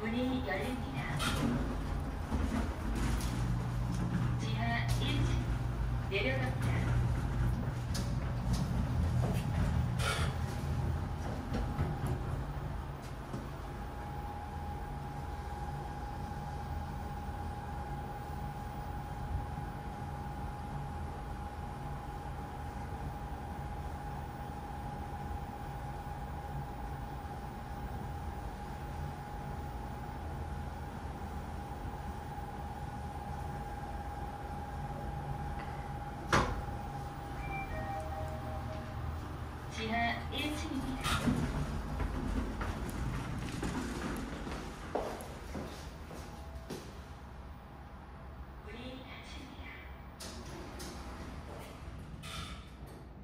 문이 열립니다. 지하 1층 내려갑니다. 지하 1층입니다.